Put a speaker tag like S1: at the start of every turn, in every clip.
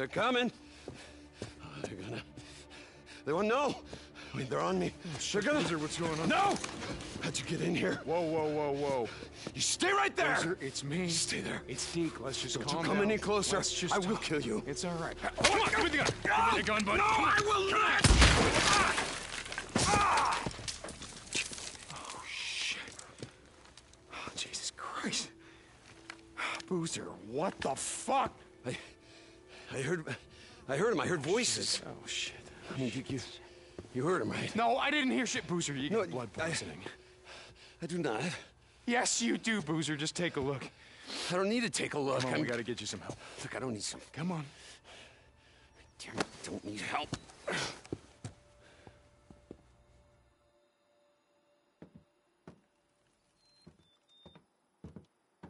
S1: They're coming. Oh, they're gonna. They won't know. I mean, they're on me. They're gonna.
S2: What's going on?
S1: No! How'd you get in here?
S2: Whoa, whoa, whoa, whoa.
S1: You stay right there.
S2: It's me.
S1: Stay there.
S2: It's Deke. Let's just
S1: Don't
S2: calm
S1: you come
S2: down.
S1: any closer.
S2: Let's just
S1: I will
S2: talk.
S1: kill you.
S2: It's all right. Oh come on, give me the gun. Give me the gun, buddy.
S1: No. I will not.
S2: Oh, shit. Oh, Jesus Christ. Boozer, what the fuck?
S1: I, I heard, I heard him. I heard oh, voices.
S2: Oh, shit.
S1: I mean, you, you, you heard him, right?
S2: No, I didn't hear shit, Boozer. You
S1: No,
S2: got blood poisoning.
S1: I do not.
S2: Yes, you do, Boozer. Just take a look.
S1: I don't need to take a look.
S2: Come on,
S1: I'm-
S2: we gotta get you some help.
S1: Look, I don't need some.
S2: Come on.
S1: Damn I don't need help.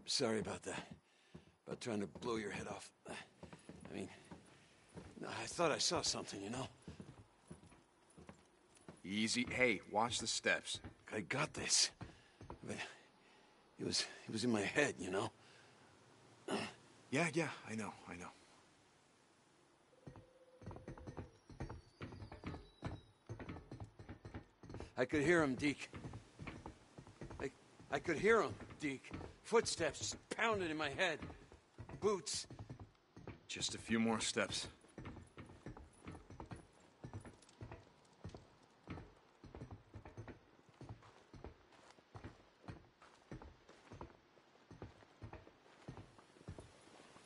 S1: Sorry about that. About trying to blow your head off. I mean, I thought I saw something, you know?
S2: Easy. Hey, watch the steps.
S1: I got this. But it was it was in my head, you know?
S2: Yeah, yeah, I know, I know.
S1: I could hear him, Deke. I, I could hear him, Deke. Footsteps pounding in my head. Boots.
S2: Just a few more steps.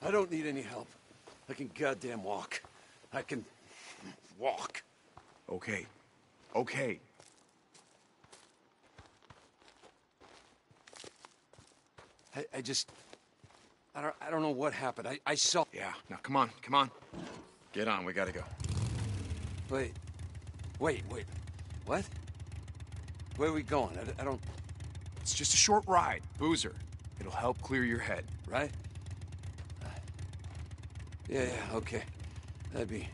S1: I don't need any help. I can goddamn walk. I can walk.
S2: Okay. Okay.
S1: I, I just I don't I don't know what happened. I, I saw
S2: Yeah. Now, come on, come on. Get on, we gotta go.
S1: Wait. Wait, wait. What? Where are we going? I, I don't
S2: It's just a short ride. Boozer. It'll help clear your head.
S1: right? Yeah, yeah, okay. That'd be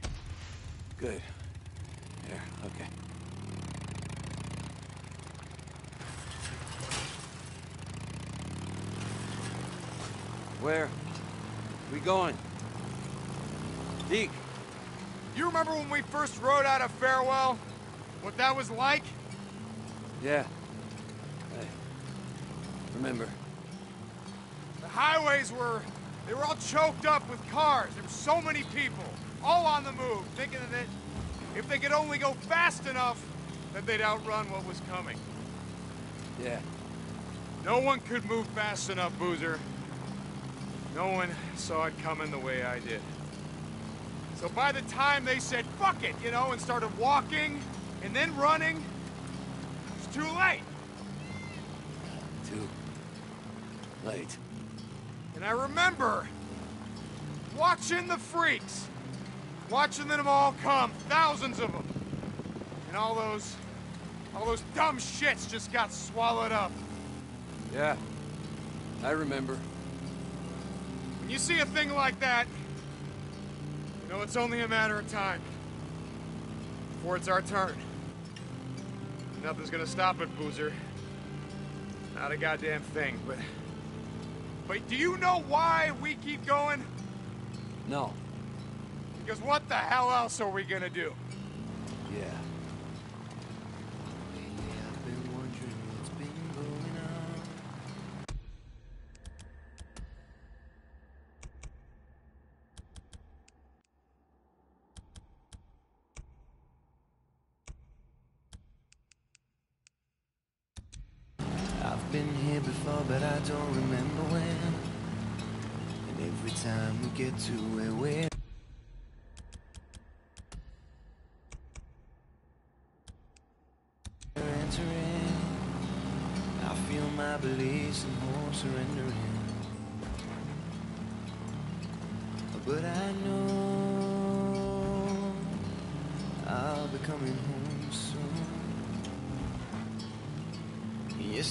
S1: good. Yeah, okay. Where? We going? Deke,
S3: You remember when we first rode out of Farewell? What that was like?
S1: yeah. I remember.
S3: The highways were. They were all choked up with cars. There were so many people, all on the move, thinking that if they could only go fast enough, that they'd outrun what was coming.
S1: Yeah.
S3: No one could move fast enough, Boozer. No one saw it coming the way I did. So by the time they said, fuck it, you know, and started walking and then running, it's too late.
S1: Too late.
S3: And I remember watching the freaks, watching them all come, thousands of them. And all those, all those dumb shits just got swallowed up.
S1: Yeah. I remember.
S3: When you see a thing like that, you know it's only a matter of time before it's our turn. Nothing's gonna stop it, Boozer. Not a goddamn thing, but. But do you know why we keep going?
S1: No.
S3: Because what the hell else are we gonna do?
S1: Yeah.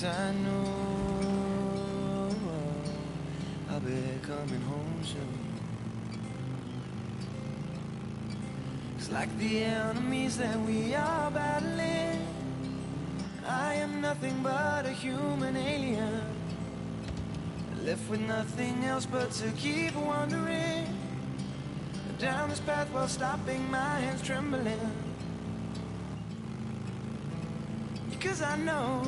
S4: Yes, I know I'll be coming home soon. It's like the enemies that we are battling. I am nothing but a human alien. Left with nothing else but to keep wandering down this path while stopping my hands trembling. Because I know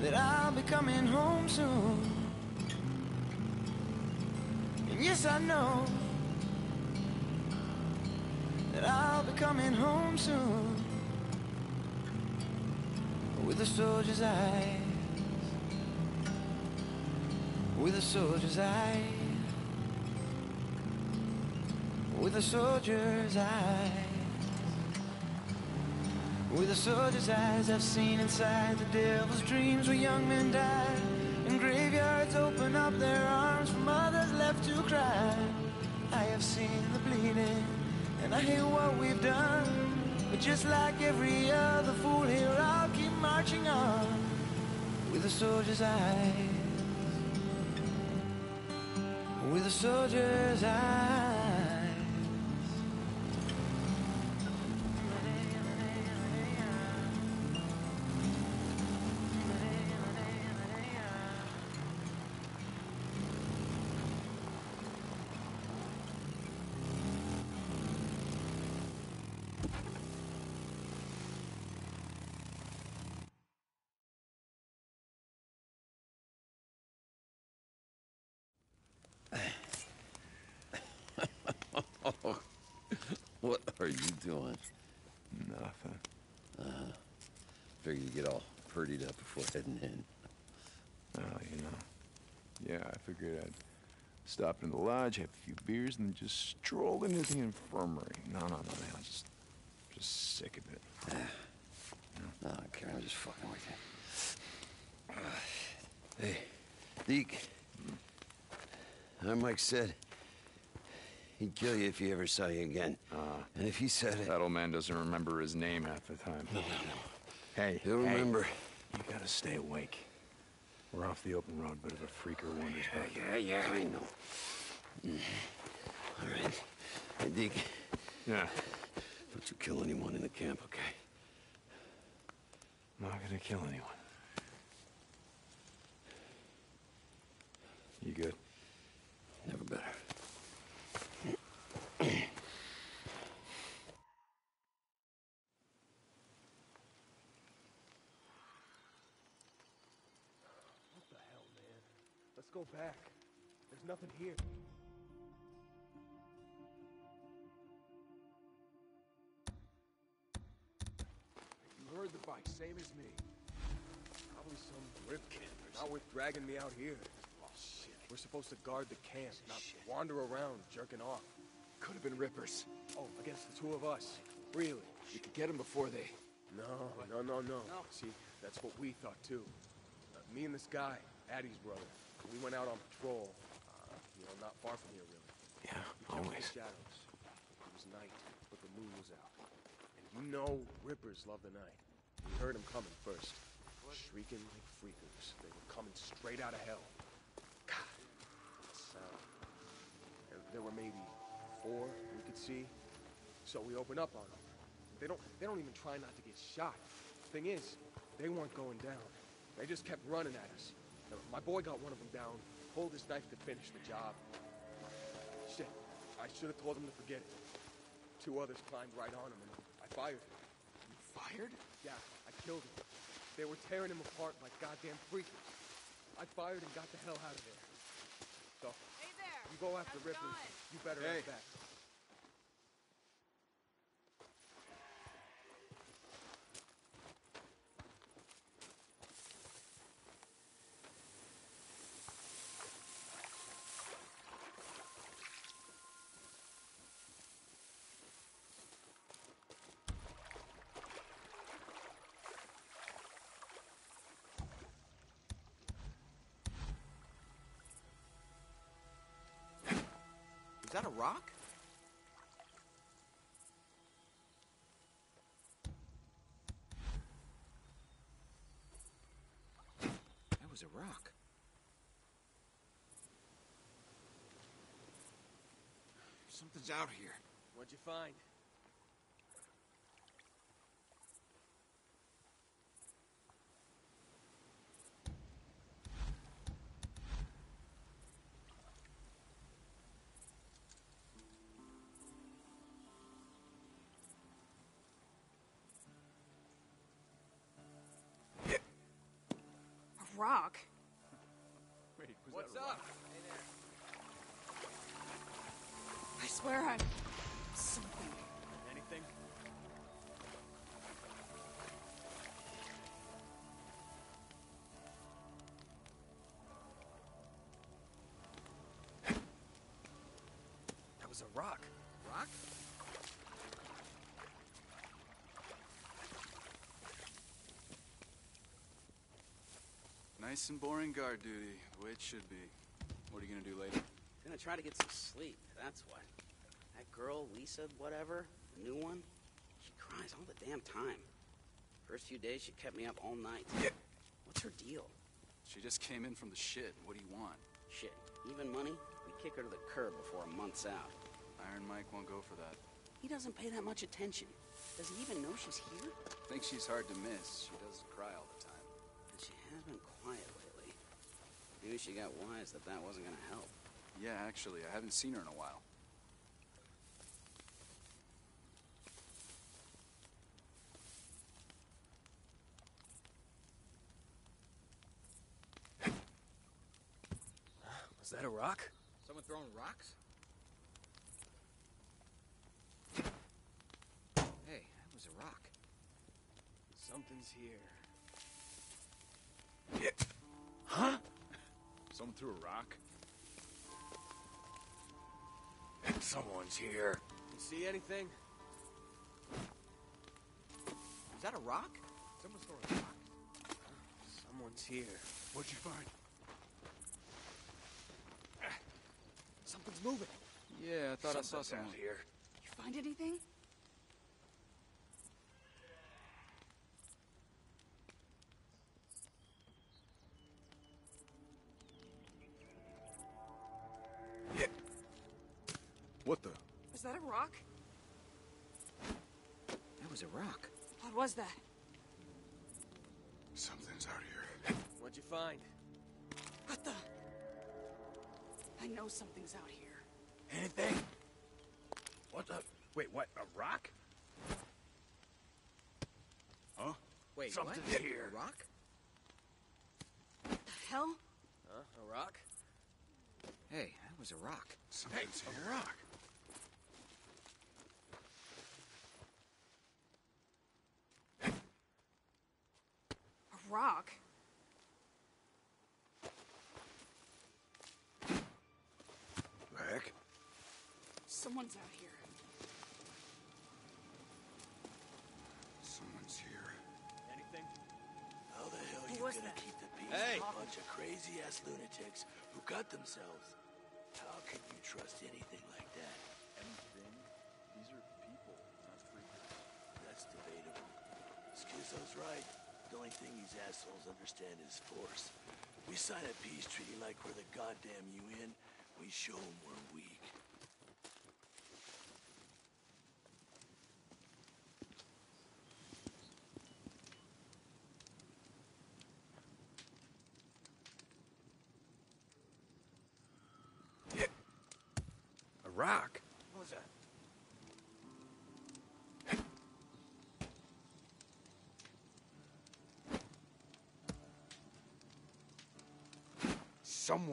S4: that I'll be coming home soon. And yes, I know that I'll be coming home soon. With a soldier's eyes, with a soldier's eyes, with a soldier's eyes. With a soldier's eyes, I've seen inside the devil's dreams where young men die, and graveyards open up their arms for mothers left to cry. I have seen the bleeding, and I hear what we've done. But just like every other fool here, I'll keep marching on with a soldier's eyes. With a soldier's eyes.
S1: What are you doing?
S2: Nothing.
S1: Uh, figured you get all purdied up before heading in.
S2: Oh, you know. Yeah, I figured I'd stop in the lodge, have a few beers, and then just stroll into the infirmary. No, no, no, man. I'm just, just sick of it. Yeah.
S1: No, I don't care. I'm just fucking with you. Hey, Deke. Mm. How Mike said he'd kill you if he ever saw you again. and if he said it,
S2: That old man doesn't remember his name half the time. No, no, no. Hey,
S1: he'll
S2: hey,
S1: remember.
S2: You gotta stay awake. We're off the open road, but of a freaker wanders back.
S1: Yeah, yeah, I know. Mhm. All right. Hey, Deke,
S2: Yeah,
S1: don't you kill anyone in the camp, okay?
S2: I'm not gonna kill anyone. You good?
S1: Never better.
S5: What the hell, man? Let's go back. There's nothing here.
S2: You heard the bike, same as me.
S5: Probably some rip campers. Not worth dragging me out here.
S2: Oh, shit.
S5: We're supposed to guard the camp, not wander around jerking off.
S2: Could have been rippers.
S5: Oh, against the two of us. Really?
S2: You could get them before they...
S5: No, no, no, no. See, that's what we thought too. Uh, me and this guy, Addie's brother, we went out on patrol. Uh, you know, not far from here, really.
S2: Yeah,
S5: We
S2: always.
S5: the shadows. It was night, but the moon was out. And you know rippers love the night. We heard them coming first. Shrieking like freakers. They were coming straight out of hell. God, that sound. There, there were maybe four we could see. So we opened up on them. They don't, they don't even try not to get shot. Thing is, they weren't going down. They just kept running at us. My boy got one of them down, pulled his knife to finish the job. Shit, I should have told him to forget it. Two others climbed right on him, and I fired.
S2: You fired?
S5: Yeah, I killed him. They were tearing him apart like goddamn freakers. I fired and got the hell out of there. So,
S6: Hey there!
S5: you go after
S6: How's it
S5: Rippers, you better
S2: Hey.
S5: head back.
S7: Is that a rock? That was a rock. Something's out here.
S5: What'd you find?
S8: Rock.
S9: Wait, was
S10: What's
S9: that a rock?
S10: up?
S8: I swear I'm something.
S5: Anything? That was a rock.
S7: Rock?
S11: Nice and boring guard duty, the way it should be. What are you gonna do later?
S12: Gonna try to get some sleep, that's what. That girl, Lisa, whatever, the new one, she cries all the damn time. First few days, she kept me up all night. What's her deal?
S11: She just came in from the shit. What do you want?
S12: Shit, even money? We kick her to the curb before a month's out.
S11: Iron Mike won't go for that.
S12: He doesn't pay that much attention. Does he even know she's here?
S11: Thinks she's hard to miss. She does cry all
S12: Maybe she got wise that that wasn't gonna help.
S11: Yeah, actually, I haven't seen her in a while.
S5: Was that a rock?
S7: Someone throwing rocks? Hey, that was a rock.
S5: Something's here.
S9: Someone threw a rock?
S5: Someone's here. You see anything?
S7: Is that a rock?
S5: Someone's throwing a rock. Someone's here.
S9: What'd you find?
S5: Something's moving.
S11: Yeah, I thought I saw
S9: Something's
S11: someone.
S9: out here.
S8: You find anything? Rock?
S7: That was a rock.
S8: What was that?
S9: Something's out here.
S5: What'd you find?
S8: What the? I know something's out here.
S9: Anything? What the? Wait, what? A rock? Huh?
S7: Wait,
S9: Something's
S7: what?
S9: here.
S7: A rock?
S8: The hell?
S5: Huh? A rock?
S7: Hey, that was a rock.
S9: Something's here. A rock.
S8: Rock?
S9: The heck?
S8: Someone's out here.
S9: Someone's here.
S5: Anything?
S13: How the hell
S8: Who
S13: you
S8: was
S13: gonna
S8: that?
S13: keep the peace
S5: Hey!
S13: a bunch of crazy ass lunatics who cut themselves? How can you trust anything like that?
S9: Anything? These are people, not freakers.
S13: That's debatable. Skizzo's right. The only thing these assholes understand is force. We sign a peace treaty like we're the goddamn UN. We show them we're weak.
S9: A rock?
S5: What was that?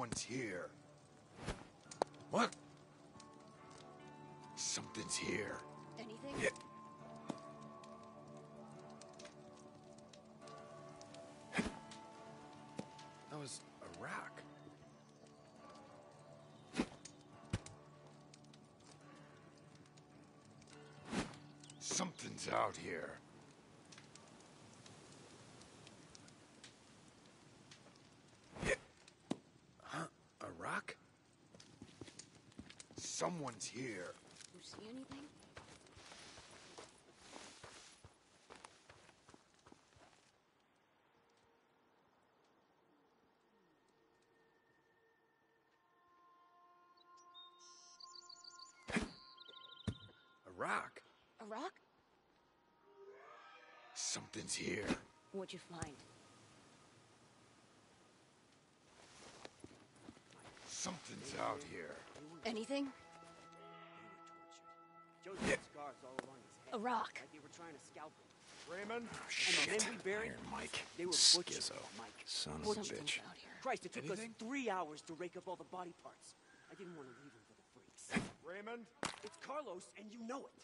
S9: Someone's here. What? Something's here.
S8: Anything?
S9: Yeah. That was a rock. Something's out here. Yeah. Huh? A rock? Here.
S8: You see anything?
S9: A rock?
S8: A rock?
S9: Something's here.
S8: What'd you find?
S9: Something's out here.
S8: Anything?
S12: Joe's got scars all along his head.
S8: A rock.
S12: Like they were trying to scalp him.
S3: Raymond?
S2: Shit.
S6: and the men we buried,
S2: Iron Mike.
S6: they were butchered,
S2: Skizzo.
S6: Mike.
S2: Son of a bitch.
S6: Christ, it took
S2: Anything?
S6: us three hours to rake up all the body parts. I didn't want to leave them for the freaks.
S3: Raymond?
S6: It's Carlos, and you know it.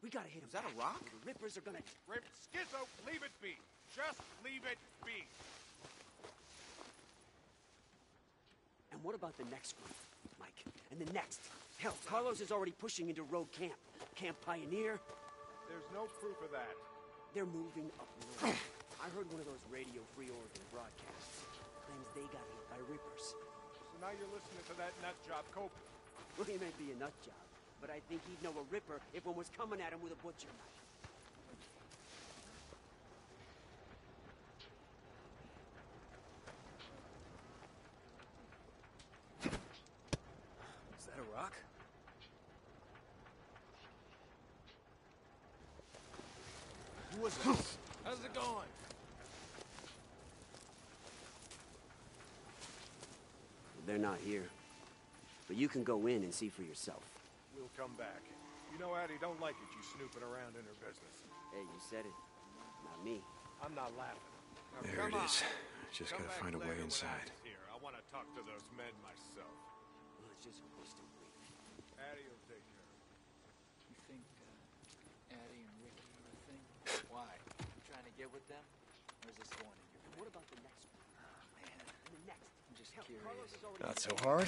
S6: We gotta hit him.
S7: Is that a rock?
S6: The Rippers are gonna.
S3: Rip Skizzo, leave it be. Just leave it be.
S6: And what about the next group, Mike? And the next? Hell, Carlos is already pushing into Rogue Camp. Camp Pioneer.
S3: There's no proof of that.
S6: They're moving up north. I heard one of those Radio Free Oregon broadcasts. Claims they got hit by Rippers.
S3: So now you're listening to that nut job Copeland.
S6: Well, he may be a nut job, but I think he'd know a Ripper if one was coming at him with a butcher knife.
S7: Is that a rock?
S3: Who was it? How's it going?
S6: They're not here. But you can go in and see for yourself.
S3: We'll come back. You know Addie don't like it, you snooping around in her business.
S6: Hey, you said it. Not me.
S3: I'm not laughing. Now,
S2: There
S3: come
S2: it
S3: on.
S2: is. Just
S3: Come
S2: gotta find a way inside.
S3: Here. I want to talk to those men myself.
S6: Well, it's just a waste of grief.
S3: Addie will take care of it.
S14: You think uh, Addie and Rikki are a thing? Why? You trying to get with them? Or is this going in your
S6: What about the next one?
S14: man?
S6: And the next?
S14: I'm just
S6: Hell,
S14: curious.
S6: Carlos is already
S2: Not so hard.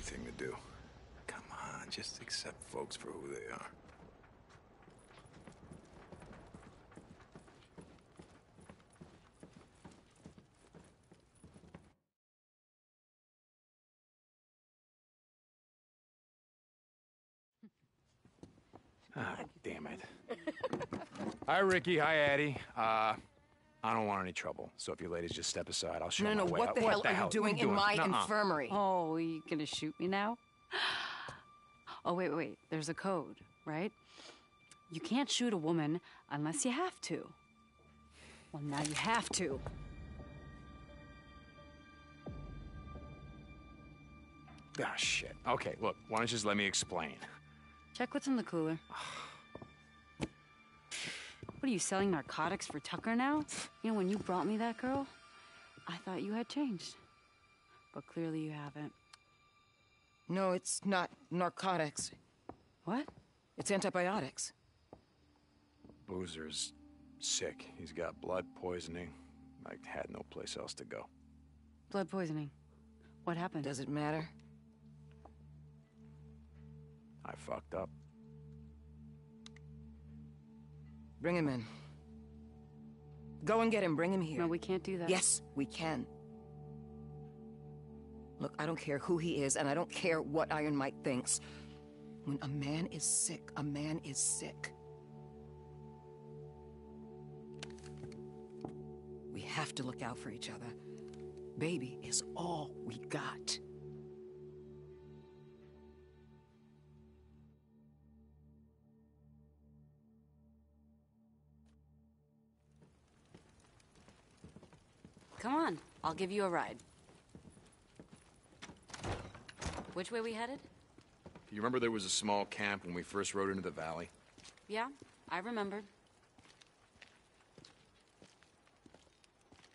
S2: It's thing to do. Come on, just accept folks for who they are. Ah, damn it. Hi, Rikki. Hi, Addie. Uh, I don't want any trouble. So if you ladies just step aside, I'll show you.
S15: No,
S2: my
S15: no,
S2: way.
S15: what
S2: out.
S15: the hell are you
S2: What
S15: doing in my
S2: Nuh-uh.
S15: infirmary?
S16: Oh, are you gonna shoot me now? Oh, wait, wait. There's a code, right? You can't shoot a woman unless you have to. Well, now you have to.
S2: Ah, shit. Okay, look, why don't you just let me explain?
S16: Check what's in the cooler. What are you selling narcotics for Tucker now? You know, when you brought me that girl, I thought you had changed. But clearly you haven't.
S15: No, it's not narcotics.
S16: What?
S15: It's antibiotics.
S2: Boozer's sick. He's got blood poisoning. I had no place else to go.
S16: Blood poisoning. What happened?
S15: Does it matter?
S2: I fucked up.
S15: Bring him in. Go and get him. Bring him here.
S16: No, we can't do that.
S15: Yes, we can. Look, I don't care who he is, and I don't care what Iron Mike thinks. When a man is sick, a man is sick. We have to look out for each other. Baby is all we got.
S16: Come on, I'll give you a ride. Which way we headed?
S2: You remember there was a small camp when we first rode into the valley?
S16: Yeah, I remember.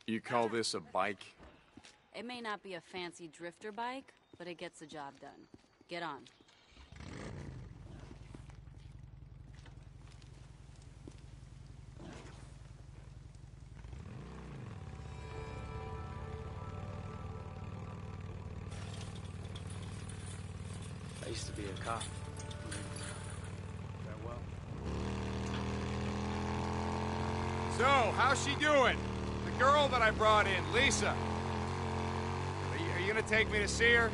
S2: You call this a bike?
S16: It may not be a fancy drifter bike, but it gets the job done. Get on.
S12: Used to be a cop.
S3: Farewell. So, how's she doing? The girl that I brought in, Lisa. Are you, are you gonna take me to see her?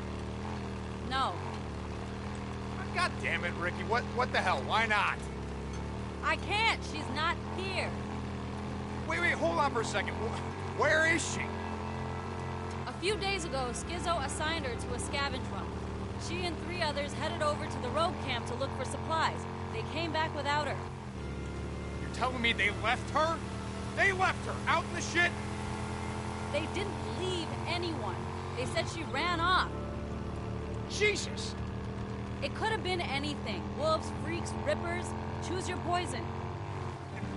S16: No, ah,
S3: God damn it, Rikki. What what the hell? Why not?
S16: I can't. She's not here.
S3: Wait, wait, hold on for a second. Where is she?
S9: A few days ago, Skizzo assigned her to a scavenge run. She and three others headed over to the rogue camp to look for supplies. They came back without her.
S3: You're telling me they left her? They left her out in the shit?
S9: They didn't leave anyone. They said she ran off.
S3: Jesus!
S9: It could have been anything. Wolves, freaks, rippers. Choose your poison.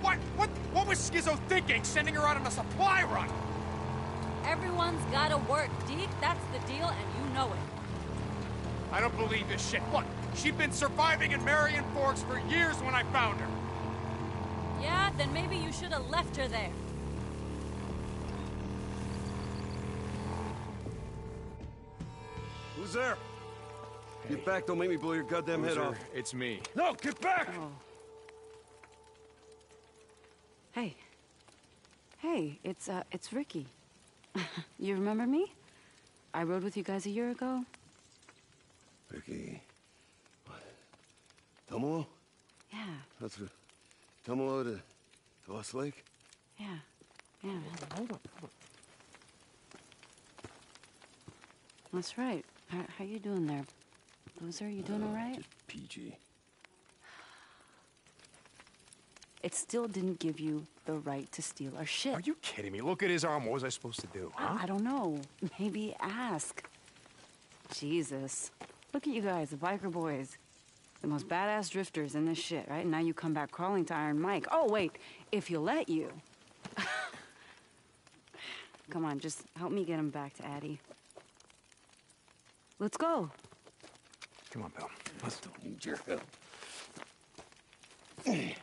S3: What? What? What was Skizzo thinking, sending her out on a supply run?
S9: Everyone's gotta work, Deke. That's the deal, and you know it.
S3: I don't believe this shit. Look, she'd been surviving in Marion Forks for years when I found her.
S9: Yeah, then maybe you should have left her there.
S17: Who's there? Get back, don't make me blow your goddamn head
S2: Boozer,
S17: off.
S2: It's me.
S17: No, get back!
S16: Hey. Hey, it's, uh, it's Rikki. you remember me? I rode with you guys a year ago.
S17: Rikki. What? Tumalo?
S16: Yeah,
S17: That's what... Tumalo to... to Lost Lake?
S16: yeah, yeah.
S17: Hold up, hold up.
S16: That's right. How, how you doing there? Boozer, you doing all right?
S17: PG.
S16: It still didn't give you the right to steal our shit.
S5: Are you kidding me? Look at his arm. What was I supposed to do, huh?
S16: I, I don't know. Maybe ask. Jesus. Look at you guys, the biker boys. The most badass drifters in this shit, right? Now you come back crawling to Iron Mike. Oh, wait, if he'll let you. come on, just help me get him back to Addie. Let's go.
S5: Come on, pal.
S17: Let's don't need your help. Rikki.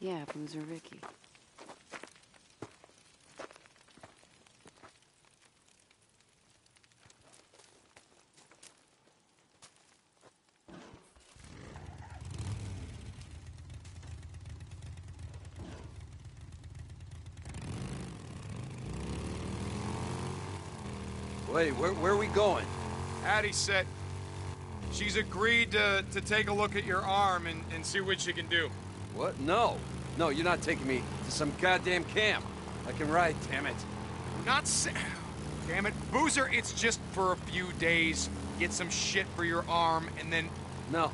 S16: Yeah, Boozer Rikki.
S1: Wait, where, where are we going?
S3: Addie said she's agreed to, to take a look at your arm and, and see what she can do.
S1: What? No. No, you're not taking me to some goddamn camp. I can ride, damn it.
S3: Not sa- Damn it. Boozer, it's just for a few days. Get some shit for your arm, and then...
S1: No.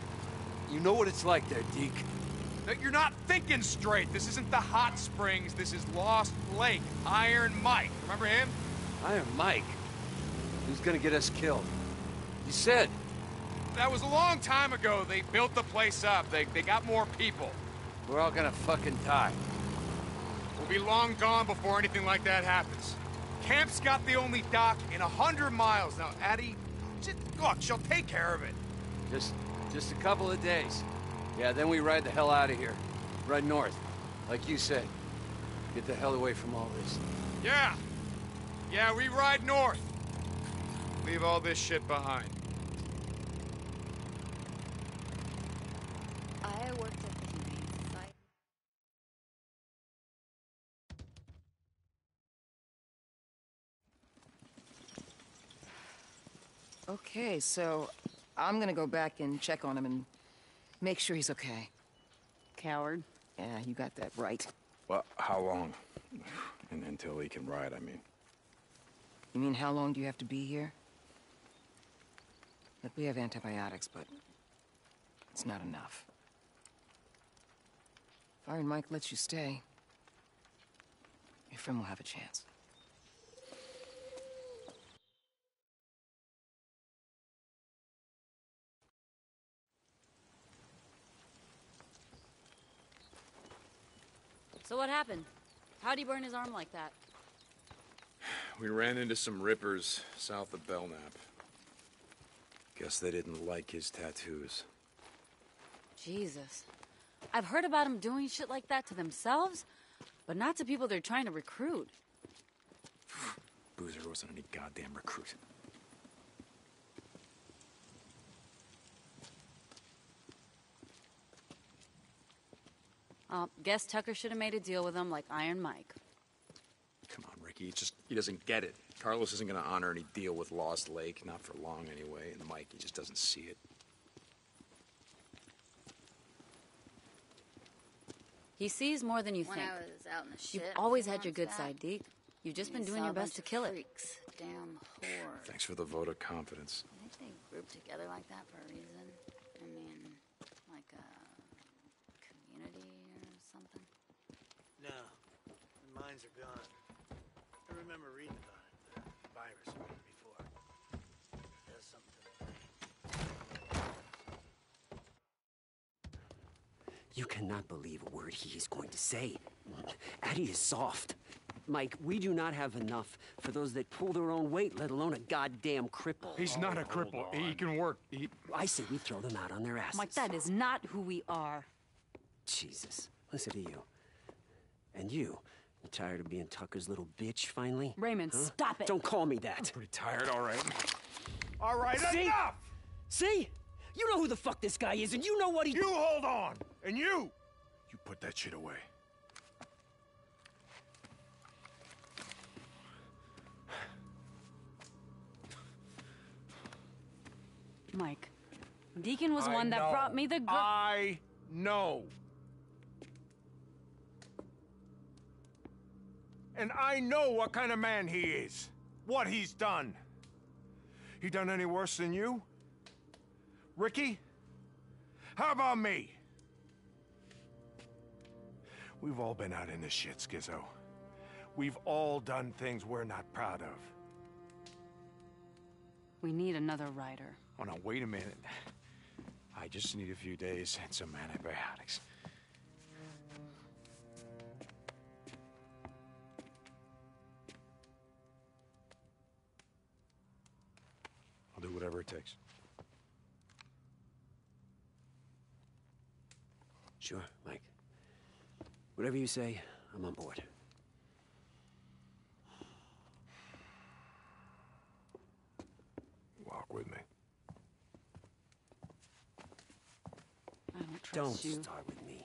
S1: You know what it's like there, Deke.
S3: No, You're not thinking straight. This isn't the hot springs. This is Lost Lake. Iron Mike. Remember him?
S1: Iron Mike? Who's gonna get us killed? You said.
S3: That was a long time ago. They built the place up. They, they got more people.
S1: We're all gonna fucking die.
S3: We'll be long gone before anything like that happens. Camp's got the only dock in a hundred miles. Now, Addie, just, look, she'll take care of it.
S1: Just, just a couple of days. Yeah, then we ride the hell out of here. Ride north. Like you said. Get the hell away from all this.
S3: Yeah. Yeah, we ride north. Leave all this shit behind.
S9: I worked at the Humane Society.
S15: Okay, so I'm gonna go back and check on him and make sure he's okay.
S16: Coward.
S15: Yeah, you got that right.
S2: Well, how long? And until he can ride, I mean.
S15: You mean how long do you have to be here? Look, we have antibiotics, but it's not enough. If Iron Mike lets you stay, your friend will have a chance.
S9: So what happened? How'd he burn his arm like that?
S2: We ran into some rippers south of Belknap. Guess they didn't like his tattoos.
S9: Jesus. I've heard about them doing shit like that to themselves, but not to people they're trying to recruit.
S2: Boozer wasn't any goddamn recruit.
S9: Uh, guess Tucker should have made a deal with him like Iron Mike.
S2: Come on, Rikki. He just he doesn't get it. Carlos isn't going to honor any deal with Lost Lake, not for long anyway, and Mike, he just doesn't see it.
S16: He sees more than you
S18: when
S16: think. You've always had your good
S18: back.
S16: side, Deke. You've just been doing your best to kill it.
S18: Damn whore.
S2: Thanks for the vote of confidence.
S18: I think they grouped together like that for a reason. I mean, like a community or something.
S19: No, the mines are gone. I remember reading about.
S6: You cannot believe a word he is going to say. Addie is soft. Mike, we do not have enough for those that pull their own weight, let alone a goddamn cripple.
S20: He's not a oh, cripple. He can work. He...
S6: I say we throw them out on their asses.
S16: Mike, that is not who we are.
S6: Jesus, listen to you. And you, you tired of being Tucker's little bitch finally?
S16: Raymond,
S6: Huh?
S16: stop it.
S6: Don't call me that.
S2: Pretty tired, all right.
S20: All right,
S6: See?
S20: enough!
S6: See? You know who the fuck this guy is, and you know what he.
S20: You hold on! And you!
S2: You put that shit away.
S16: Mike, Deacon was
S20: I
S16: one that
S20: know.
S16: brought me the girl.
S20: I know. And I know what kind of man he is. What he's done. He done any worse than you? Rikki? How about me? We've all been out in this shit, Skizzo. We've all done things we're not proud of.
S16: We need another rider.
S2: Oh, no, wait a minute. I just need a few days and some antibiotics. I'll do whatever it takes.
S6: Sure, Mike. Whatever you say, I'm on board.
S20: Walk with me.
S16: I don't trust
S6: Don't
S16: you.
S6: start with me.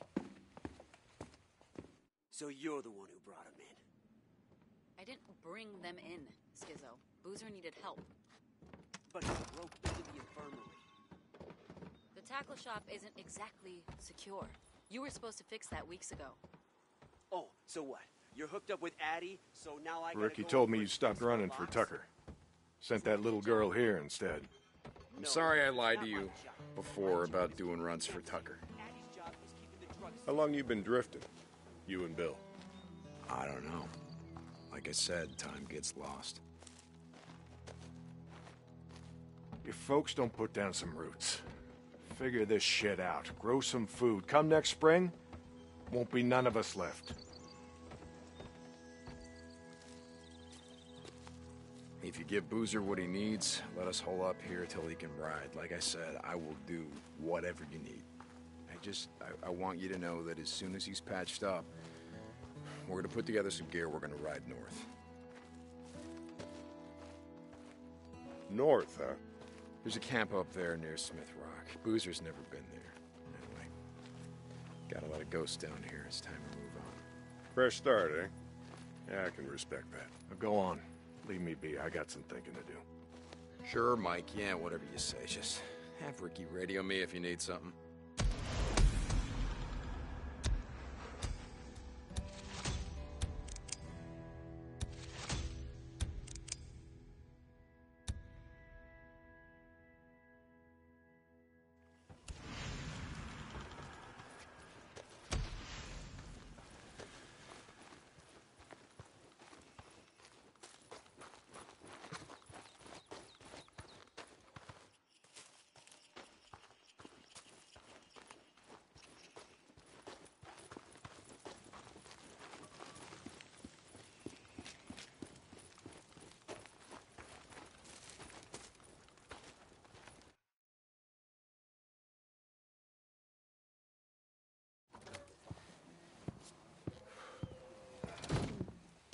S6: So you're the one who brought him in.
S16: I didn't bring them in, Skizzo. Boozer needed help.
S6: But he broke into the infirmary.
S16: The tackle shop isn't exactly secure. You were supposed to fix that weeks ago.
S6: Oh, so what? You're hooked up with Addie, so now I gotta
S20: Rikki
S6: go
S20: told me you stopped running for? Tucker. Sent that little girl here instead.
S2: I'm sorry I lied to you before about doing runs for Tucker.
S21: How long you been drifting? You and Bill.
S2: I don't know. Like I said, time gets lost.
S20: If folks don't put down some roots, figure this shit out, grow some food, come next spring, won't be none of us left.
S2: If you give Boozer what he needs, let us hole up here till he can ride. Like I said, I will do whatever you need. I just, I, I want you to know that as soon as he's patched up, we're gonna put together some gear, we're gonna ride north.
S21: North, huh?
S2: There's a camp up there near Smith Rock. Boozer's never been there. Anyway, got a lot of ghosts down here. It's time to move on.
S21: Fresh start, eh? Yeah, I can respect that.
S20: Now go on. Leave me be. I got some thinking to do.
S2: Sure, Mike. Yeah, whatever you say. Just have Rikki radio me if you need something.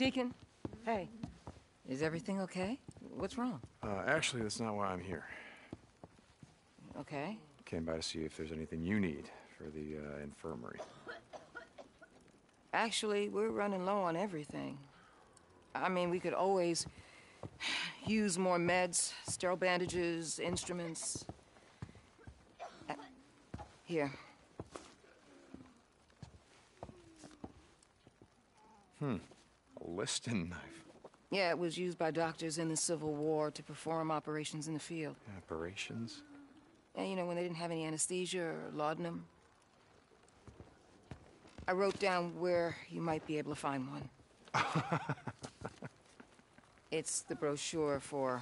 S15: Deacon, hey, is everything okay? What's wrong?
S2: Uh, actually, that's not why I'm here.
S15: Okay.
S2: Came by to see if there's anything you need for the uh, infirmary.
S15: Actually, we're running low on everything. I mean, we could always use more meds, sterile bandages, instruments. Uh, Here.
S2: Hmm. Liston knife.
S15: Yeah, it was used by doctors in the Civil War to perform operations in the field.
S2: Operations?
S15: Yeah, you know, when they didn't have any anesthesia or laudanum. I wrote down where you might be able to find one. it's the brochure for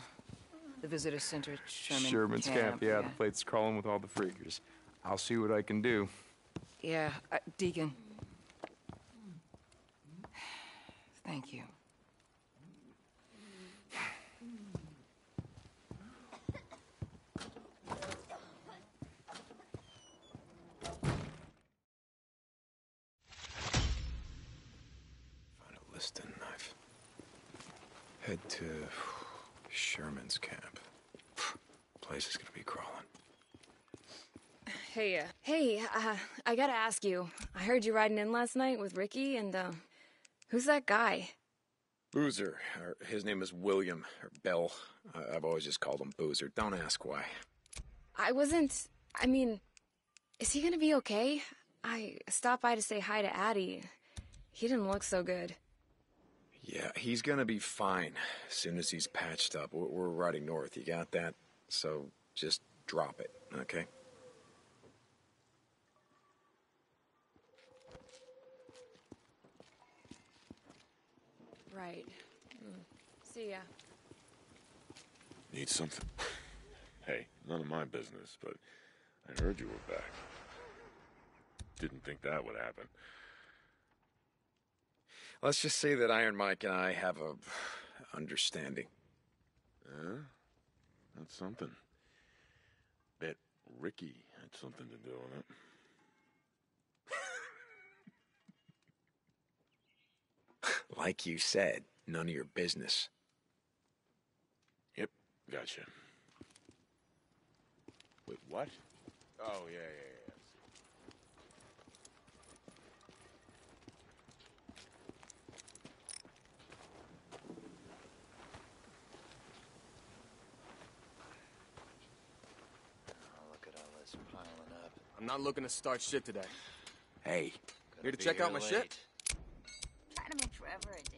S15: the visitor center at Sherman
S2: Sherman's camp. Yeah, the plate's crawling with all the freakers. I'll see what I can do.
S15: Yeah, uh, Deacon. Thank you.
S2: Find a Liston knife. Head to Sherman's camp. Place is gonna be crawling.
S22: Hey, uh, hey, uh, I gotta ask you. I heard you riding in last night with Rikki, and, uh, who's that guy?
S2: Boozer. His name is William, or Bell. I've always just called him Boozer. Don't ask why.
S22: I wasn't. I mean, is he gonna be okay? I stopped by to say hi to Addie. He didn't look so good.
S2: Yeah, he's gonna be fine as soon as he's patched up. We're, we're riding north. You got that? So just drop it, okay?
S22: Right. Mm. See ya.
S23: Need something? Hey, none of my business, but I heard you were back. Didn't think that would happen.
S2: Let's just say that Iron Mike and I have a understanding.
S23: Yeah? That's something. Bet Rikki had something to do with it.
S2: Like you said, none of your business.
S23: Yep, gotcha. Wait, what? Oh, yeah, yeah, yeah.
S14: Look at all this piling up.
S5: I'm not looking to start shit today.
S2: Hey.
S5: Here to
S14: be
S5: check out my
S14: late.
S5: shit?
S18: Forever a day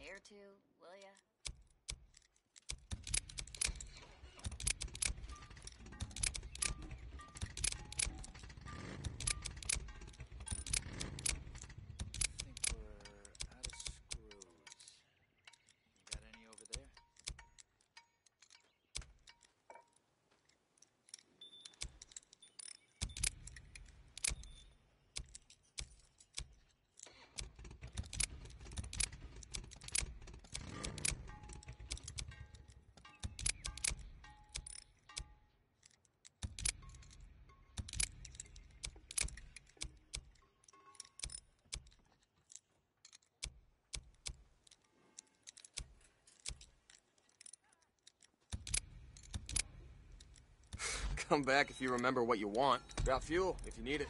S5: Come back if you remember what you want. Got fuel if you need it.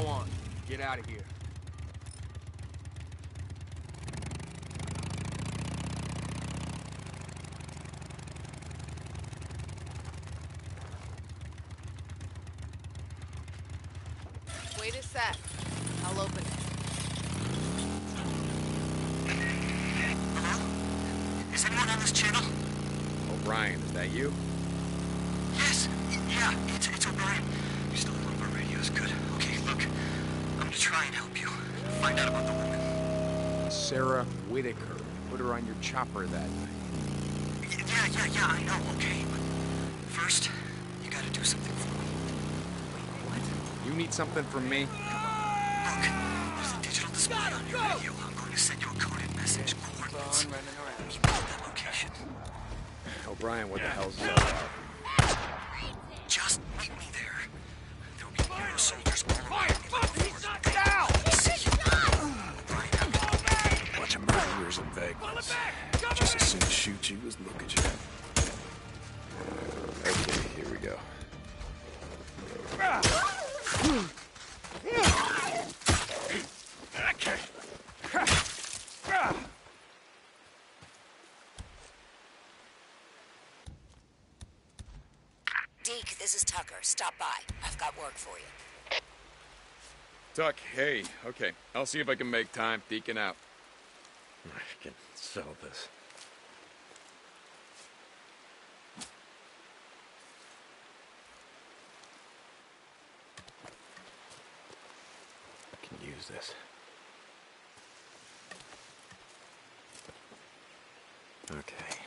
S5: Go on. Get out of here.
S15: Wait a sec. I'll open it.
S6: Is anyone on this channel?
S2: O'Brien, is that you?
S6: Yes. Yeah, it's, it's O'Brien. You still have one of our radios. Good. Okay, look. I'm gonna try and help you. Find out about the woman.
S2: Sarah Whitaker. Put her on your chopper that night.
S6: Yeah, yeah, yeah, I know, okay. But first, you gotta do something for me. What?
S2: You need something from me?
S6: Look, there's a digital display on your radio. I'm going to send you a coded message. Coordinates. That location.
S2: O'Brien, what the hell's up?
S24: Work for you.
S2: Tuck, hey, okay. I'll see if I can make time. Deacon out.
S25: I can sell this. I can use this. Okay.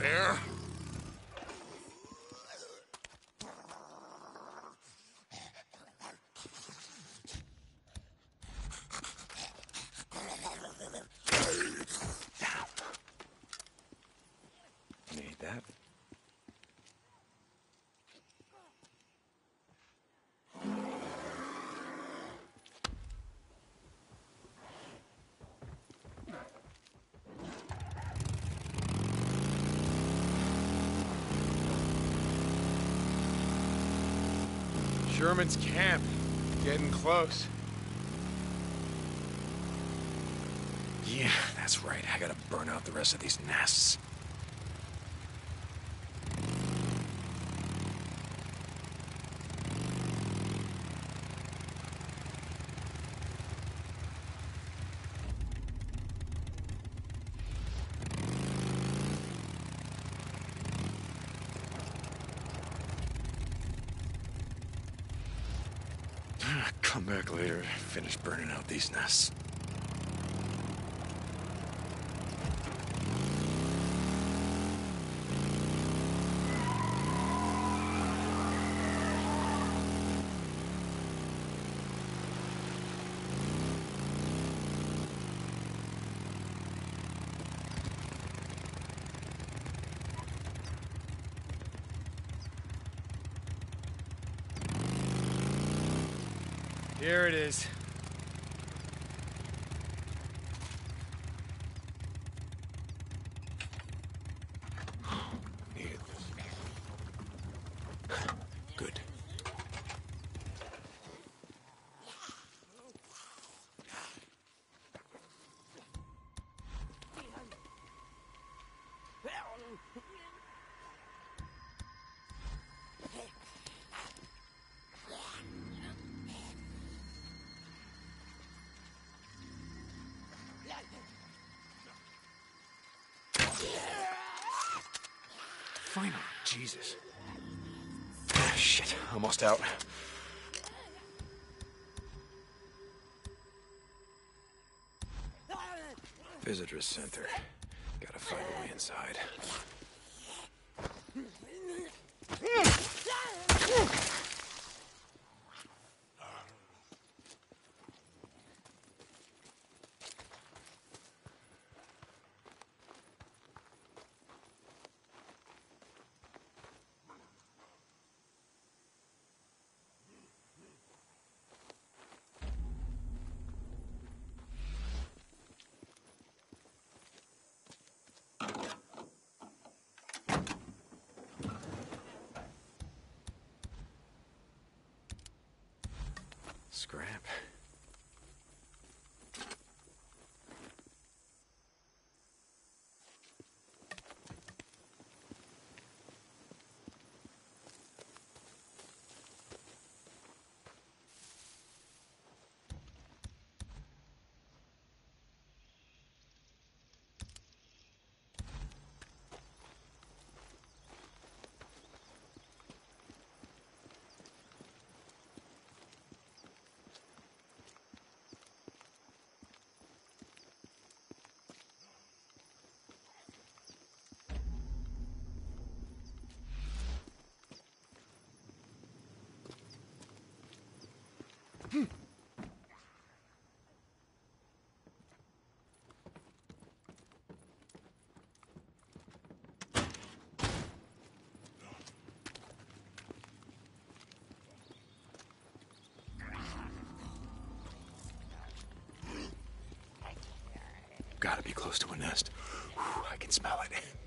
S3: There.
S2: Need that.
S3: Sherman's camp. Getting close.
S2: Yeah, that's right. I gotta burn out the rest of these nests. Come back later, finish burning out these nests.
S3: Here it is.
S2: Finally, Jesus. Ah, Shit, almost out. Visitor's center. Gotta find a way inside. Scrap. Gotta be close to a nest. Whew, I can smell it.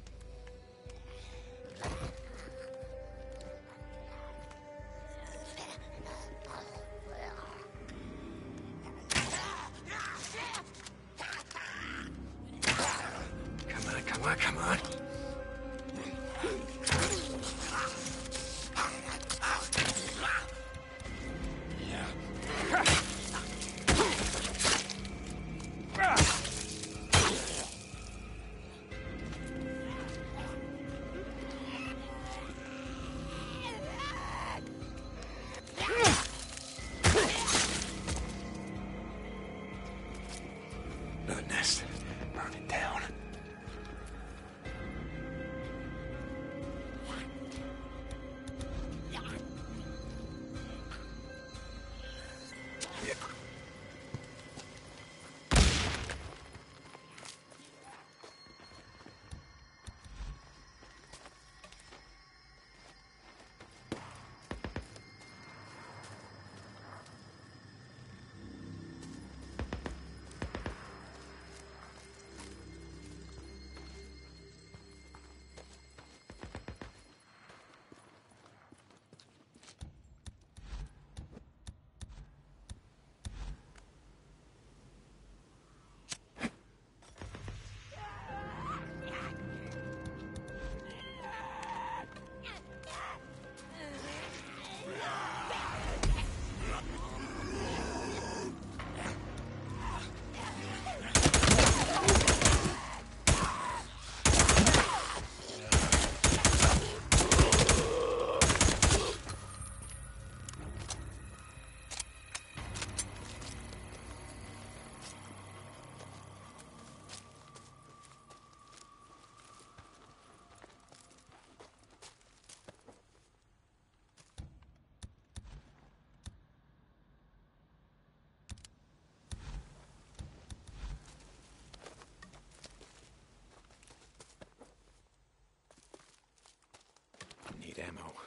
S2: ammo.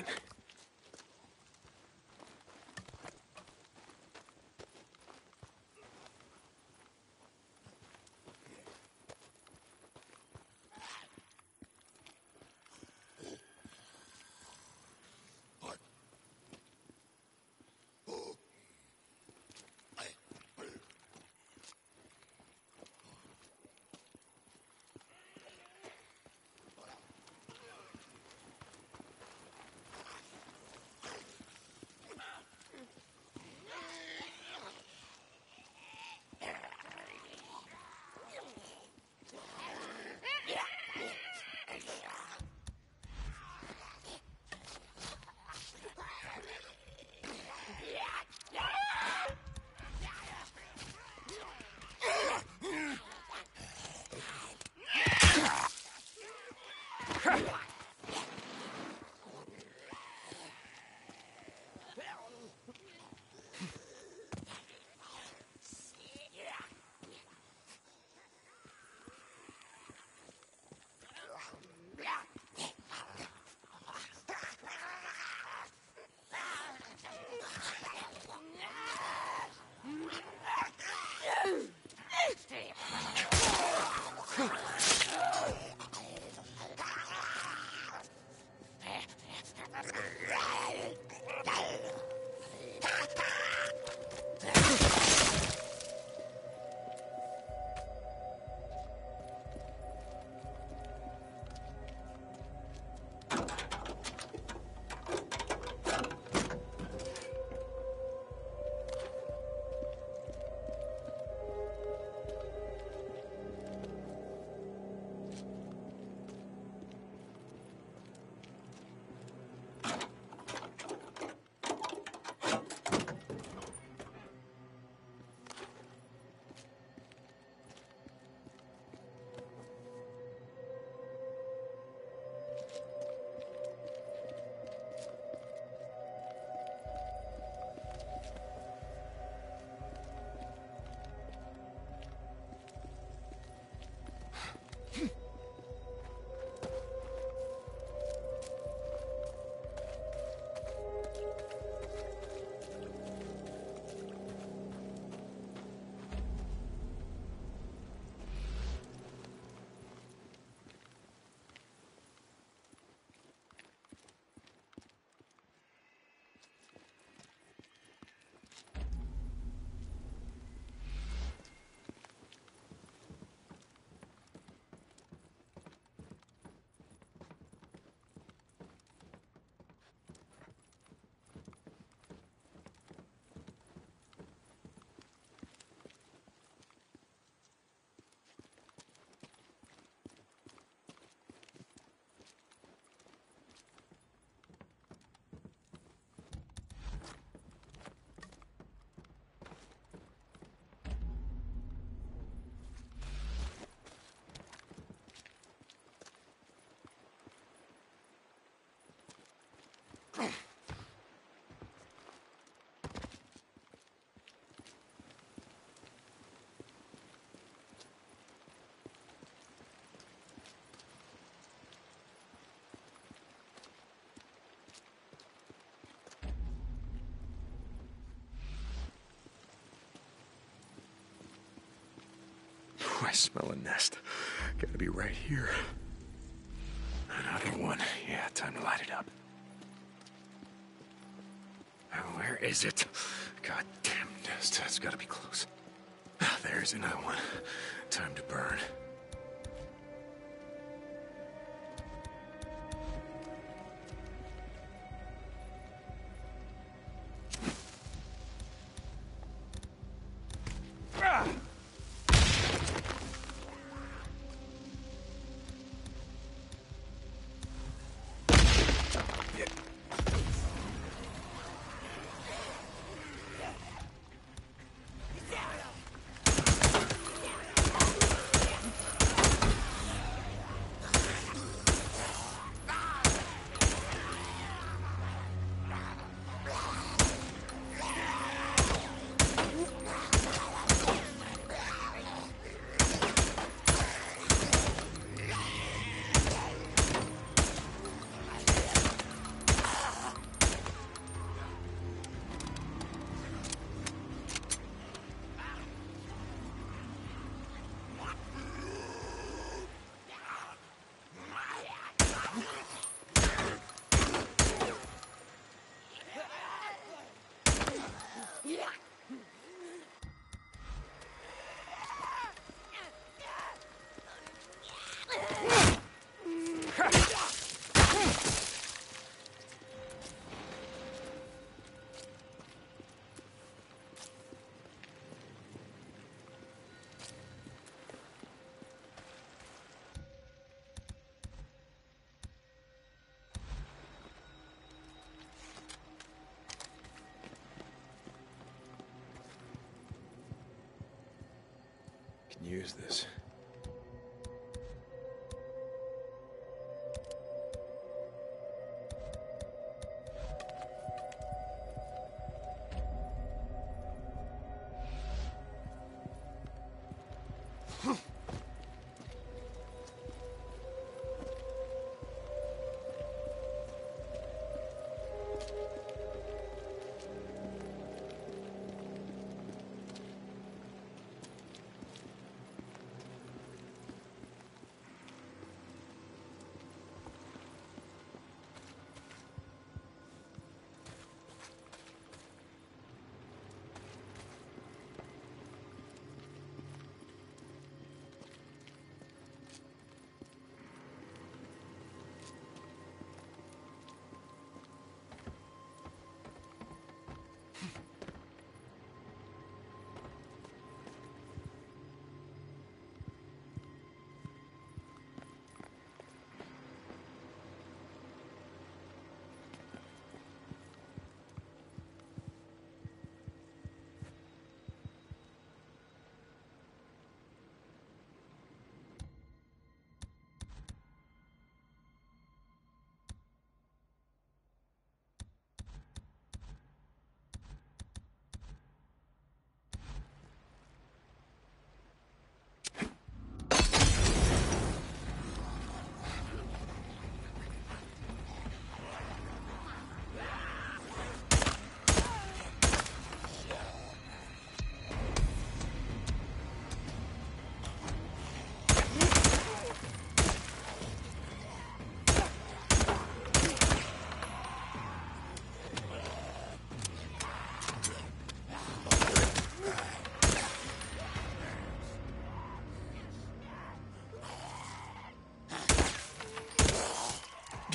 S2: open. I smell a nest. Gotta be right here. Another one. Yeah, time to light it up. Is it? God damn nest. That's gotta be close. Ah, There's another one. Time to burn. Can use this.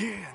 S2: Yeah,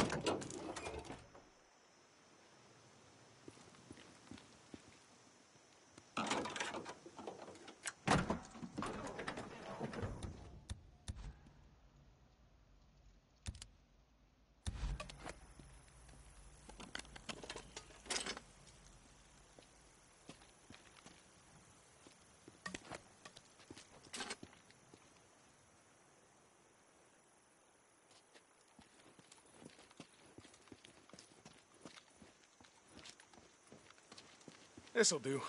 S9: This'll do.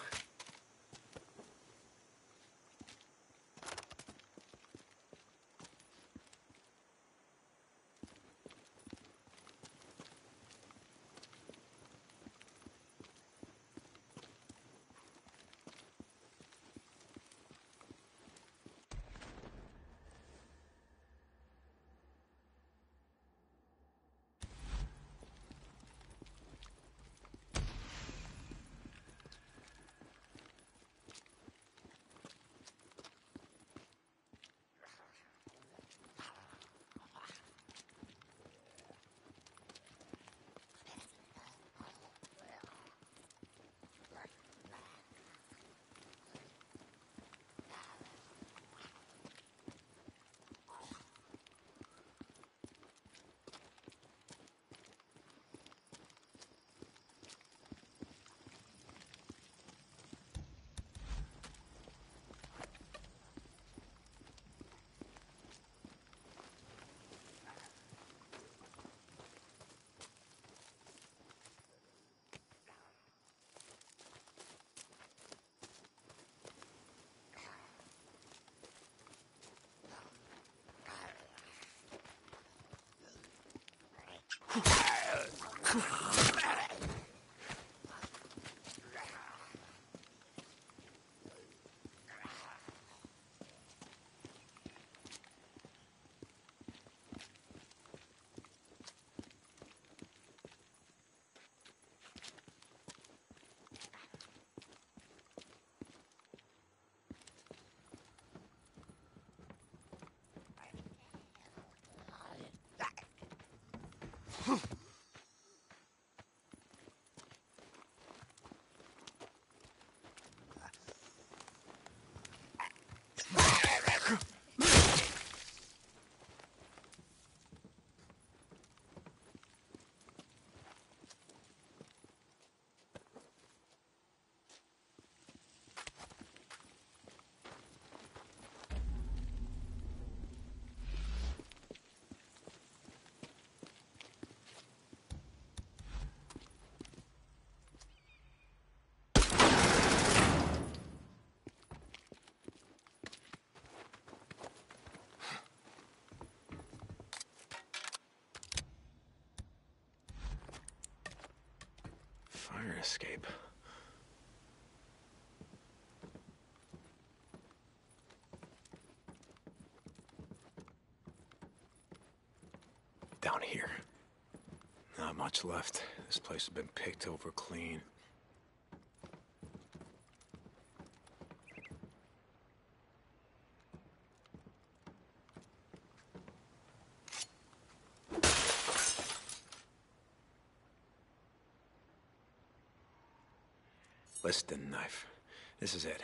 S9: Huh.
S2: Fire escape. Down here. Not much left. This place has been picked over clean. Liston knife. This is it.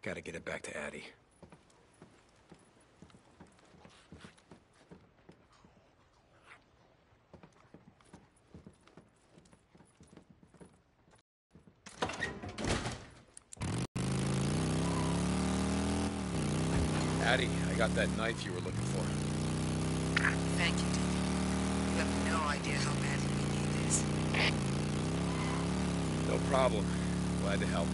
S2: Gotta get it back to Addie.
S9: Addie, I got that knife you were looking for.
S15: Thank you, Dick. You have no idea how badly we need this.
S9: No problem. Glad to help.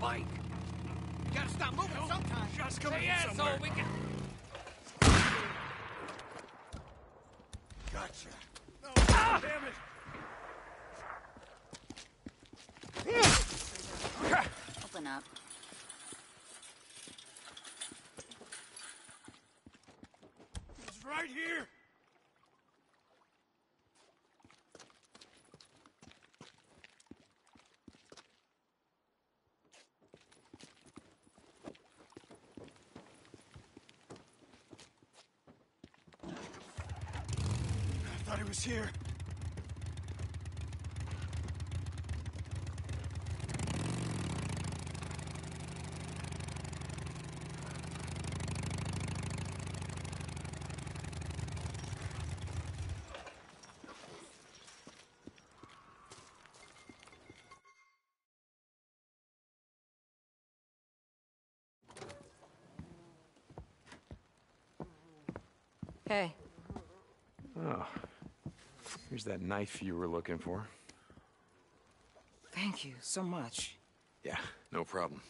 S26: Mike! You gotta stop moving sometime.
S9: Just come in somewhere.
S26: we can...
S27: Gotcha.
S9: No, damn it!
S18: Open up.
S1: right here!
S3: I thought he was here.
S15: Hey,
S2: Oh. Here's that knife you were looking for.
S15: thank you so much.
S2: Yeah, no problem.